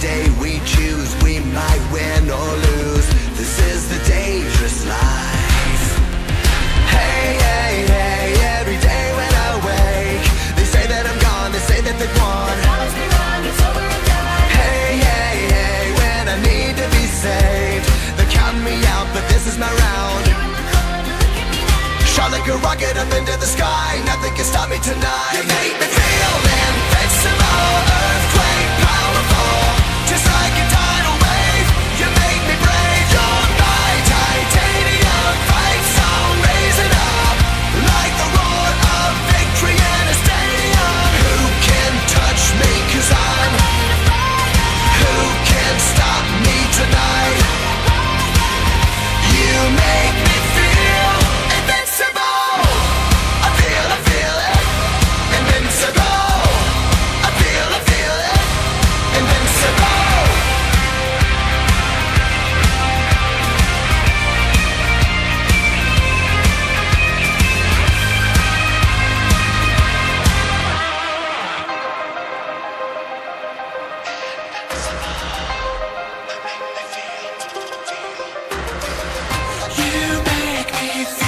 day we choose, we might win or lose. This is the dangerous life. Hey, hey, hey, every day when I wake, they say that I'm gone, they say that over and. Hey, hey, hey, when I need to be saved, they're counting me out, but this is my round. Shot like a rocket up into the sky, nothing can stop me tonight. You make me. You make me